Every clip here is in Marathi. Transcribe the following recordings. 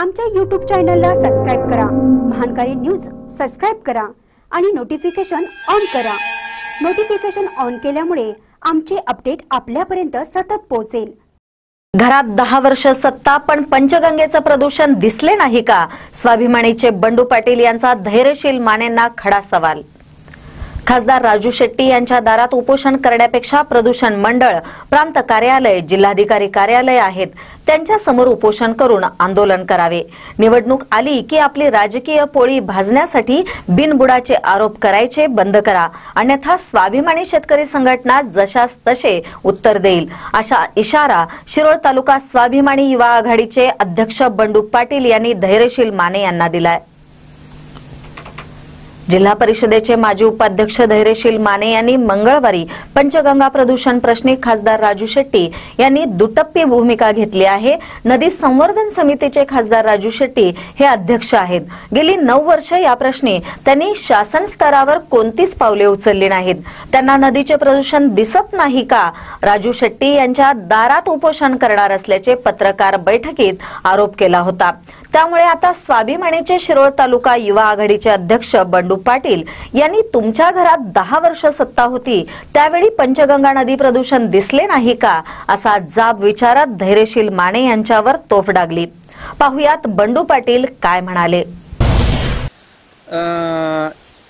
आमच्या यूट्यूब चॅनलला सबस्क्राईब करा. महानकारी न्यूज सबस्क्राईब करा आणि नोटिफिकेशन ऑन करा. नोटिफिकेशन ऑन केल्यामुळे आमचे अपडेट आपल्यापर्यंत सतत पोहोचेल. घरात दहा वर्ष सत्ता पण पंचगंगेचं प्रदूषण दिसले नाही का? स्वाभिमानीचे बंडू पाटील यांचा धैर्यशील मानेंना खडा सवाल. खासदार राजू शेट्टी यांच्या दारात उपोषण करण्यापेक्षा प्रदूषण मंडळ प्रांत कार्यालय जिल्हाधिकारी कार्यालय आहेत. त्यांच्यासमोर उपोषण करून आंदोलन करावे. निवडणूक आली की आपली राजकीय पोळी भाजण्यासाठी बिनबुडाचे आरोप करायचे बंद करा. अन्यथा स्वाभिमानी शेतकरी संघटना जशास तसे उत्तर देईल. अशा इशारा शिरोळ तालुका स्वाभिमानी युवा आघाडीचे अध्यक्ष बंडू पाटील यांनी धैर्यशील माने यांना दिलाय. जिल्हा परिषदेचे माजी उपाध्यक्ष धैर्यशील माने यांनी मंगळवारी पंचगंगा प्रदूषण प्रश्नी खासदार राजू शेट्टी यांनी दुटप्पी भूमिका घेतली आहे. नदी संवर्धन समितीचे खासदार राजू शेट्टी हे अध्यक्ष आहेत. गेली नऊ वर्ष या प्रश्नी त्यांनी शासन स्तरावर कोणतीच पावले उचलली नाहीत. त्यांना नदीचे प्रदूषण दिसत नाही का? राजू शेट्टी यांच्या दारात उपोषण करणार असल्याचे पत्रकार बैठकीत आरोप केला होता. त्यामुळे आता स्वाभिमानीचे शिरोळ तालुका युवा आघाडीचे अध्यक्ष बंडू पाटील यांनी तुमच्या घरात दहा वर्ष सत्ता होती. त्यावेळी पंचगंगा नदी प्रदूषण दिसले नाही का? असा जाब विचारात धैर्यशील माने यांच्यावर तोफ डागली. पाहुयात बंडू पाटील काय म्हणाले.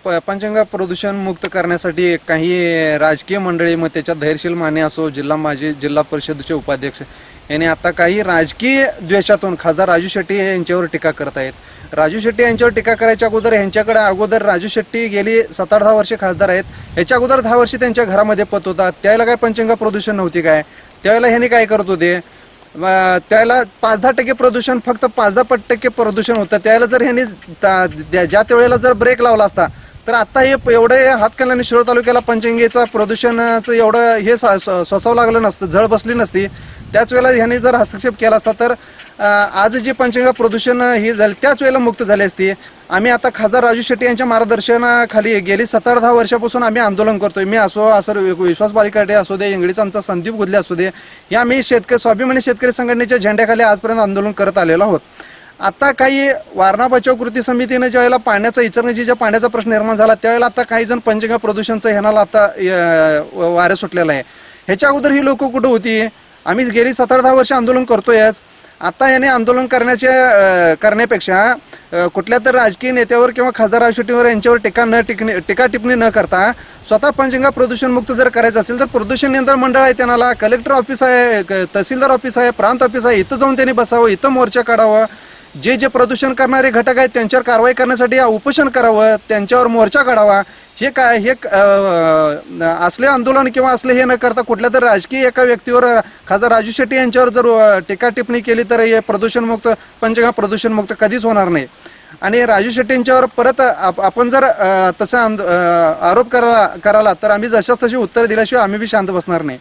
प- पंचगंगा प्रदूषण मुक्त करण्यासाठी काही राजकीय मंडळी मग त्याच्यात धैर्यशील माने असो जिल्हा माजी जिल्हा परिषदेचे उपाध्यक्ष यांनी आता काही राजकीय द्वेषातून खासदार राजू शेट्टी यांच्यावर टीका करत आहेत. राजू शेट्टी यांच्यावर टीका करायच्या अगोदर यांच्याकडे अगोदर राजू शेट्टी गेली सात आठ दहा वर्षे खासदार आहेत. ह्याच्या अगोदर दहा वर्षे त्यांच्या घरामध्ये पत होता. त्यावेळेला काय पंचगंगा प्रदूषण नव्हती काय? त्यावेळेला ह्यांनी काय करत होते? त्याला पाच दहा टक्के प्रदूषण फक्त पाच दहा पट टक्के प्रदूषण होतं. त्यावेळेला जर ह्यांनी ज्या त्यावेळेला जर ब्रेक लावला असता तर आता हे प- एवढं हातकणला शिरोळ तालुक्याला पंचगंगेचा प्रदूषणाचं एवढं हे सा- सोसावं लागलं नसतं झळ बसली नसती. त्याच वेळेला ह्यांनी जर हस्तक्षेप केला असता तर आज जे पंचगंगा प्रदूषण ही झाली त्याच वेळेला मुक्त झाली असती. आम्ही आता खासदार राजू शेट्टी यांच्या मार्गदर्शनाखाली गेली सतरा दहा वर्षापासून आम्ही आंदोलन करतोय. मी असो असं विश्वास बालिकाटे असू दे इंगळीचांचा संदीप गुदले असू दे या आम्ही शेतकरी स्वाभिमानी शेतकरी संघटनेच्या झेंड्याखाली आजपर्यंत आंदोलन करत आलेलो आहोत. आता काही वारणा बचाव कृती समितीने ज्यावेळेला पाण्याचा इचरणीच्या पाण्याचा प्रश्न निर्माण झाला त्यावेळेला आता काही जण पंचगा प्रदूषणचं ह्यानाला आता वारं सुटलेलं आहे. ह्याच्या अगोदर ही लोक कुठं होती? आम्ही गेली सतरा दहा वर्ष आंदोलन करतोयच. आता याने आंदोलन करण्याच्या करण्यापेक्षा कुठल्या तर राजकीय नेत्यावर किंवा खासदार राजू शेट्टीवर यांच्यावर टीका न टिकणी टीका टिप्पणी न करता स्वतः पंचगा प्रदूषण मुक्त जर करायचं असेल तर प्रदूषण नियंत्रण मंडळ आहे त्यांना कलेक्टर ऑफिस आहे तहसीलदार ऑफिस आहे प्रांत ऑफिस आहे इथं जाऊन त्यांनी बसावं इथं मोर्चा काढावा. जे जे प्रदूषण करणारे घटक आहेत त्यांच्यावर कारवाई करण्यासाठी उपोषण करावं त्यांच्यावर मोर्चा काढावा हे काय हे असले आंदोलन किंवा असले हे न करता कुठल्या तर राजकीय एका व्यक्तीवर खासदार राजू शेट्टी यांच्यावर जर टीका टिप्पणी केली तर हे प्रदूषणमुक्त पंचगंगा प्रदूषणमुक्त कधीच होणार नाही. आणि राजू शेट्टी यांच्यावर परत आप- आपण जर तसा आरोप करा कराला तर आम्ही जशाच तशी उत्तर दिल्याशिवाय आम्ही बी शांत बसणार नाही.